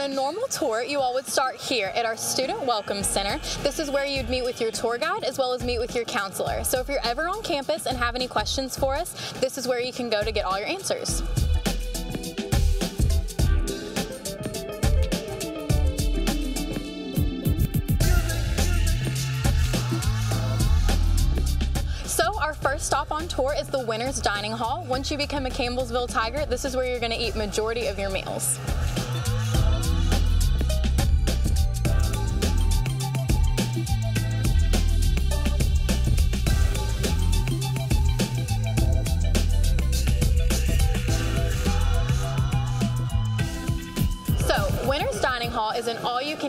On a normal tour, you all would start here at our Student Welcome Center. This is where you'd meet with your tour guide as well as meet with your counselor. So if you're ever on campus and have any questions for us, this is where you can go to get all your answers. So our first stop on tour is the Winters Dining Hall. Once you become a Campbellsville Tiger, this is where you're going to eat majority of your meals.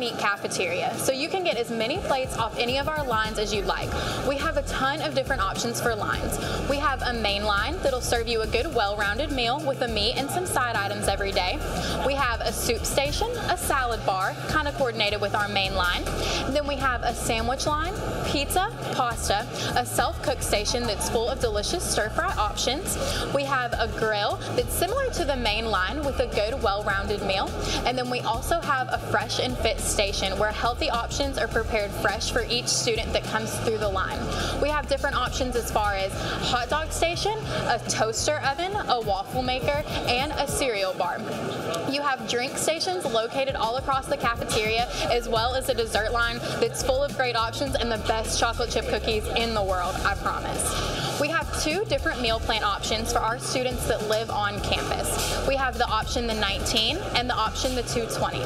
Cafeteria, so you can get as many plates off any of our lines as you'd like. We have a ton of different options for lines. We have a main line that'll serve you a good, well-rounded meal with a meat and some side items every day. We have a soup station, a salad bar, kind of coordinated with our main line. Then we have a sandwich line, pizza, pasta, a self-cook station that's full of delicious stir-fry options. We have a grill that's similar to the main line with a good, well-rounded meal. And then we also have a fresh and fit station where healthy options are prepared fresh for each student that comes through the line. We have different options as far as hot dog station, a toaster oven, a waffle maker, and a cereal bar. You have drink stations located all across the cafeteria as well as a dessert line that's full of great options and the best chocolate chip cookies in the world, I promise. We have two different meal plan options for our students that live on campus. We have the option the 19 and the option the 220.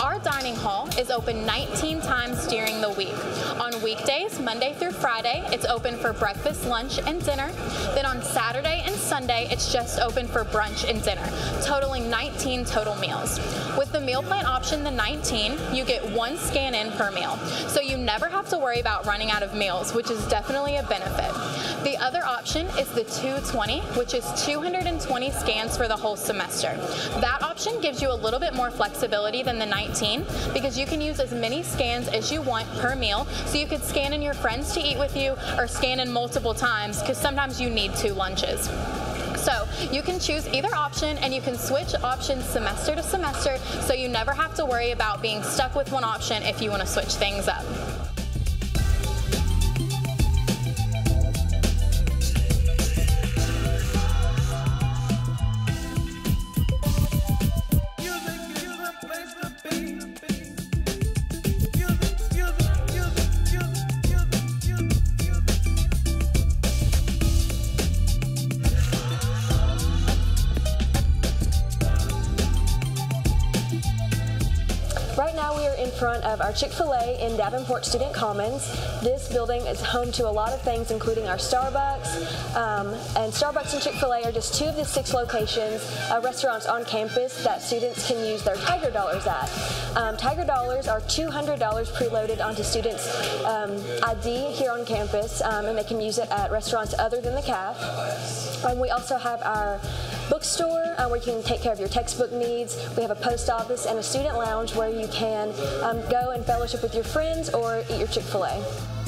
Our dining hall is open 19 times during the week. On weekdays, Monday through Friday, it's open for breakfast, lunch, and dinner. Then on Saturday and Sunday, it's just open for brunch and dinner, totaling 19 total meals. With the meal plan option the 19, you get one scan in per meal. So you never have to worry about running out of meals, which is definitely a benefit. The other option is the 220, which is 220 scans for the whole semester. That option gives you a little bit more flexibility than the 19 because you can use as many scans as you want per meal. So you could scan in your friends to eat with you or scan in multiple times because sometimes you need two lunches. So you can choose either option and you can switch options semester to semester so you never have to worry about being stuck with one option if you want to switch things up. Of our Chick-fil-A in Davenport Student Commons. This building is home to a lot of things including our Starbucks. Um, and Starbucks and Chick-fil-A are just two of the six locations, uh, restaurants on campus that students can use their Tiger Dollars at. Um, Tiger Dollars are $200 preloaded onto students' um, ID here on campus um, and they can use it at restaurants other than the CAF. Um, we also have our bookstore uh, where you can take care of your textbook needs. We have a post office and a student lounge where you can um, go and fellowship with your friends or eat your Chick-fil-A. So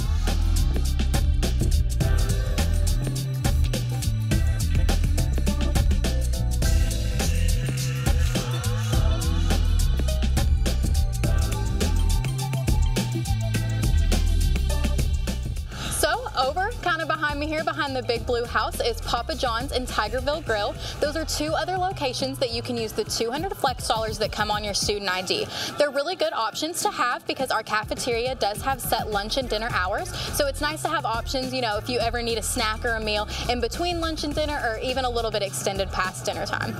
here, behind the big blue house, is Papa John's and Tigerville Grill. Those are two other locations that you can use the 200 flex dollars that come on your student ID. They're really good options to have because our cafeteria does have set lunch and dinner hours. So it's nice to have options, you know, if you ever need a snack or a meal in between lunch and dinner or even a little bit extended past dinner time.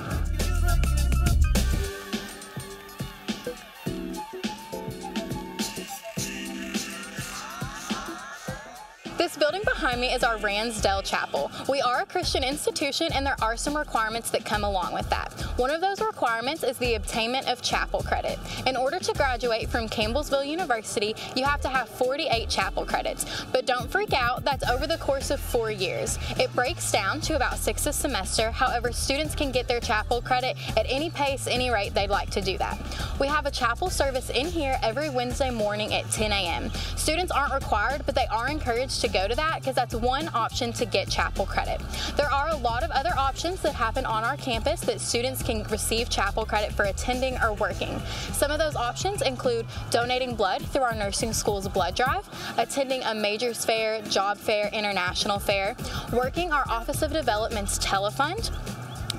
This building behind me is our Ransdell Chapel. We are a Christian institution and there are some requirements that come along with that. One of those requirements is the obtainment of chapel credit. In order to graduate from Campbellsville University, you have to have 48 chapel credits. But don't freak out, that's over the course of four years. It breaks down to about six a semester. However, students can get their chapel credit at any pace, any rate they'd like to do that. We have a chapel service in here every Wednesday morning at 10 a.m. Students aren't required, but they are encouraged to go to that because that's one option to get chapel credit. There are a lot of other options that happen on our campus that students can receive chapel credit for attending or working. Some of those options include donating blood through our nursing school's blood drive, attending a majors fair, job fair, international fair, working our Office of Development's telefund,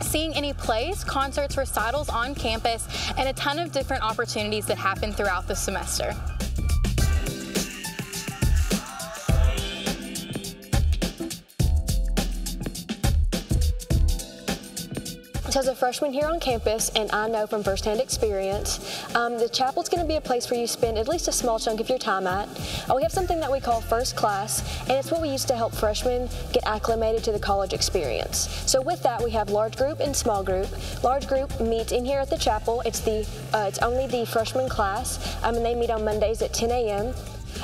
seeing any plays, concerts, recitals on campus, and a ton of different opportunities that happen throughout the semester. As a freshman here on campus, and I know from firsthand experience, um, the chapel's going to be a place where you spend at least a small chunk of your time at. Uh, we have something that we call first class, and it's what we use to help freshmen get acclimated to the college experience. So with that, we have large group and small group. Large group meets in here at the chapel. It's the uh, it's only the freshman class, um, and they meet on Mondays at 10 a.m.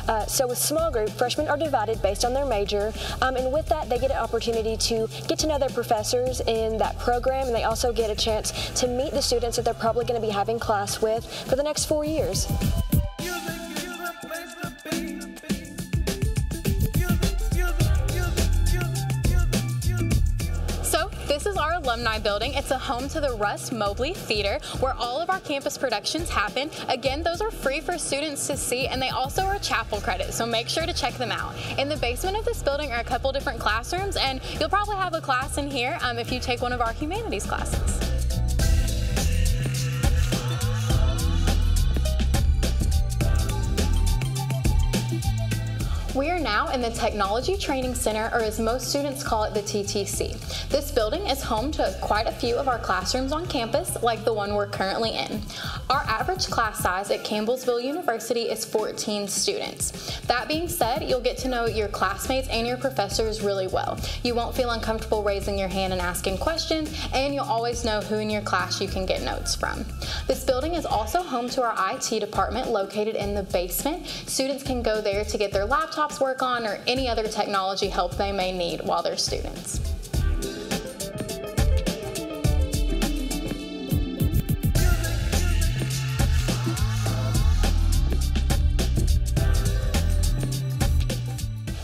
Uh, so with small group, freshmen are divided based on their major, um, and with that, they get an opportunity to get to know their professors in that program, and they also get a chance to meet the students that they're probably going to be having class with for the next four years. Alumni building. It's a home to the Russ Mobley Theater where all of our campus productions happen. Again, those are free for students to see and they also are chapel credit, so make sure to check them out. In the basement of this building are a couple different classrooms and you'll probably have a class in here um, if you take one of our humanities classes. We are now in the Technology Training Center, or as most students call it, the TTC. This building is home to quite a few of our classrooms on campus, like the one we're currently in. Our average class size at Campbellsville University is 14 students. That being said, you'll get to know your classmates and your professors really well. You won't feel uncomfortable raising your hand and asking questions, and you'll always know who in your class you can get notes from. This building is also home to our IT department located in the basement. Students can go there to get their laptops laptops work on or any other technology help they may need while they're students.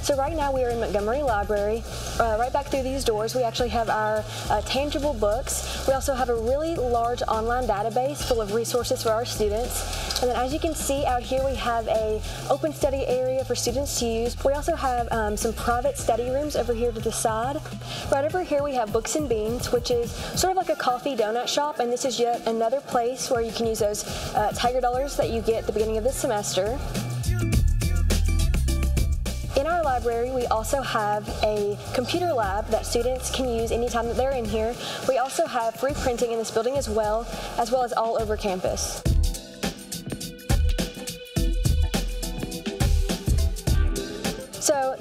So right now we are in Montgomery Library. Uh, right back through these doors we actually have our uh, tangible books. We also have a really large online database full of resources for our students. And then as you can see out here we have a open study area for students to use. We also have um, some private study rooms over here to the side. Right over here we have Books and Beans which is sort of like a coffee donut shop and this is yet another place where you can use those uh, Tiger Dollars that you get at the beginning of the semester. In our library, we also have a computer lab that students can use anytime that they're in here. We also have free printing in this building as well, as well as all over campus.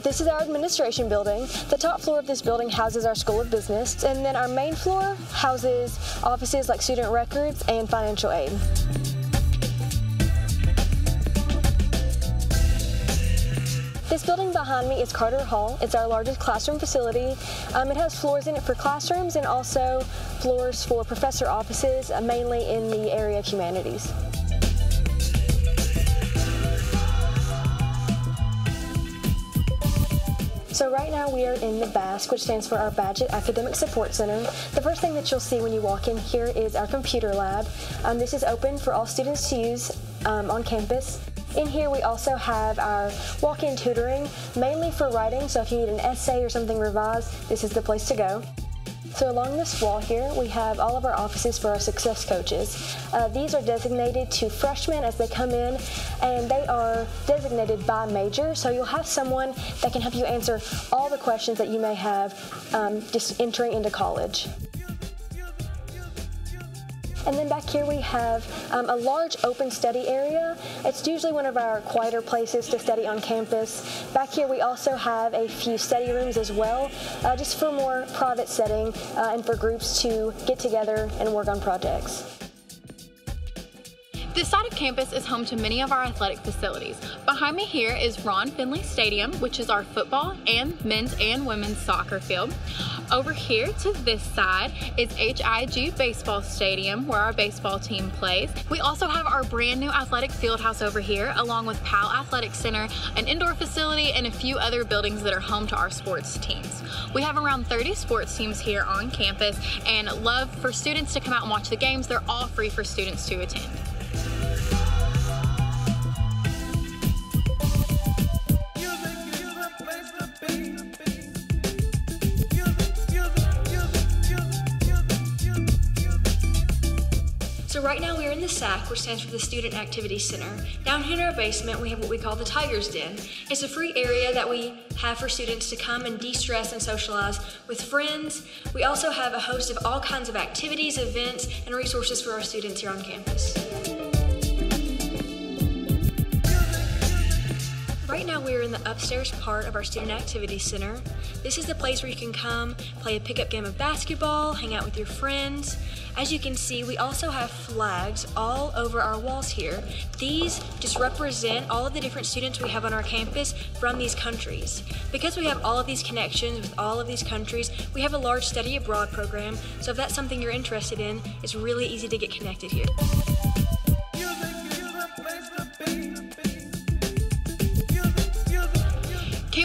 This is our administration building. The top floor of this building houses our School of Business, and then our main floor houses offices like student records and financial aid. This building behind me is Carter Hall. It's our largest classroom facility. Um, it has floors in it for classrooms and also floors for professor offices, uh, mainly in the area of humanities. So right now we are in the BASC, which stands for our Badgett Academic Support Center. The first thing that you'll see when you walk in here is our computer lab. Um, this is open for all students to use um, on campus. In here we also have our walk-in tutoring, mainly for writing, so if you need an essay or something revised, this is the place to go. So along this wall here, we have all of our offices for our success coaches. Uh, these are designated to freshmen as they come in, and they are designated by major, so you'll have someone that can help you answer all the questions that you may have um, just entering into college. And then back here we have um, a large open study area. It's usually one of our quieter places to study on campus. Back here we also have a few study rooms as well, uh, just for more private setting uh, and for groups to get together and work on projects. This side of campus is home to many of our athletic facilities. Behind me here is Ron Finley Stadium, which is our football and men's and women's soccer field. Over here to this side is HIG Baseball Stadium where our baseball team plays. We also have our brand new athletic field house over here along with Powell Athletic Center, an indoor facility, and a few other buildings that are home to our sports teams. We have around 30 sports teams here on campus and love for students to come out and watch the games. They're all free for students to attend. The SAC, which stands for the Student Activity Center. Down here in our basement, we have what we call the Tiger's Den. It's a free area that we have for students to come and de-stress and socialize with friends. We also have a host of all kinds of activities, events, and resources for our students here on campus. In the upstairs part of our Student Activity Center. This is the place where you can come, play a pickup game of basketball, hang out with your friends. As you can see, we also have flags all over our walls here. These just represent all of the different students we have on our campus from these countries. Because we have all of these connections with all of these countries, we have a large study abroad program, so if that's something you're interested in, it's really easy to get connected here.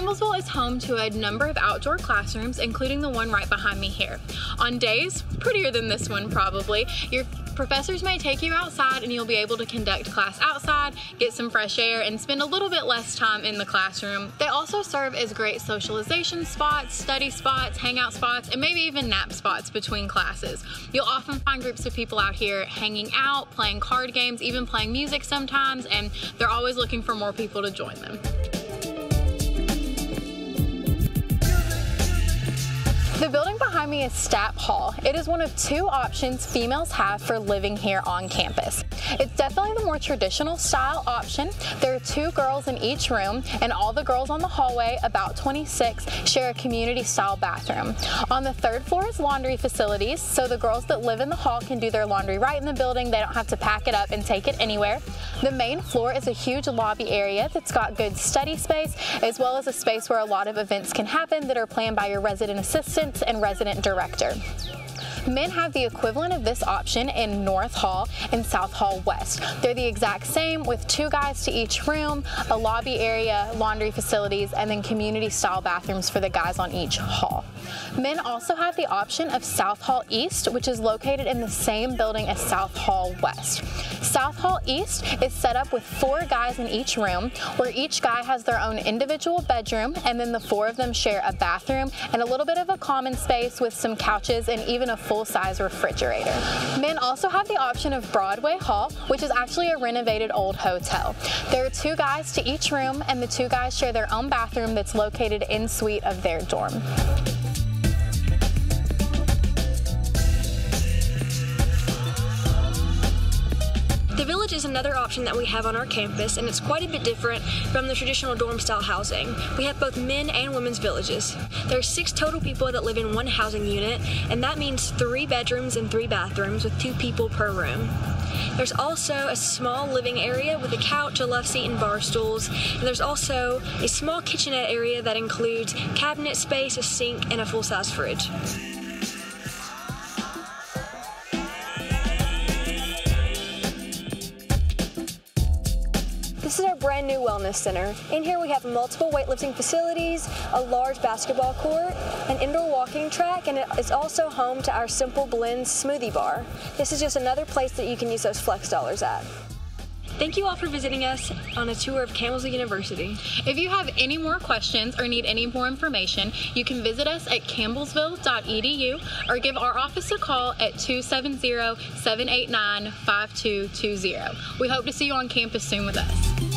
Campbellsville is home to a number of outdoor classrooms, including the one right behind me here. On days, prettier than this one probably, your professors may take you outside and you'll be able to conduct class outside, get some fresh air, and spend a little bit less time in the classroom. They also serve as great socialization spots, study spots, hangout spots, and maybe even nap spots between classes. You'll often find groups of people out here hanging out, playing card games, even playing music sometimes, and they're always looking for more people to join them. The building is Stapp Hall. It is one of two options females have for living here on campus. It's definitely the more traditional style option. There are two girls in each room, and all the girls on the hallway, about 26, share a community style bathroom. On the third floor is laundry facilities, so the girls that live in the hall can do their laundry right in the building. They don't have to pack it up and take it anywhere. The main floor is a huge lobby area that's got good study space, as well as a space where a lot of events can happen that are planned by your resident assistants and resident director. Men have the equivalent of this option in North Hall and South Hall West. They're the exact same with two guys to each room, a lobby area, laundry facilities, and then community style bathrooms for the guys on each hall. Men also have the option of South Hall East, which is located in the same building as South Hall West. South Hall East is set up with four guys in each room, where each guy has their own individual bedroom, and then the four of them share a bathroom and a little bit of a common space with some couches and even a full-size refrigerator. Men also have the option of Broadway Hall, which is actually a renovated old hotel. There are two guys to each room, and the two guys share their own bathroom that's located in suite of their dorm. Village is another option that we have on our campus, and it's quite a bit different from the traditional dorm style housing. We have both men and women's villages. There are six total people that live in one housing unit, and that means three bedrooms and three bathrooms with two people per room. There's also a small living area with a couch, a love seat, and bar stools. And there's also a small kitchenette area that includes cabinet space, a sink, and a full size fridge. Brand new wellness center. In here we have multiple weightlifting facilities, a large basketball court, an indoor walking track, and it is also home to our Simple Blend smoothie bar. This is just another place that you can use those flex dollars at. Thank you all for visiting us on a tour of Campbellsville University. If you have any more questions or need any more information, you can visit us at campbellsville.edu or give our office a call at 270 789 5220. We hope to see you on campus soon with us.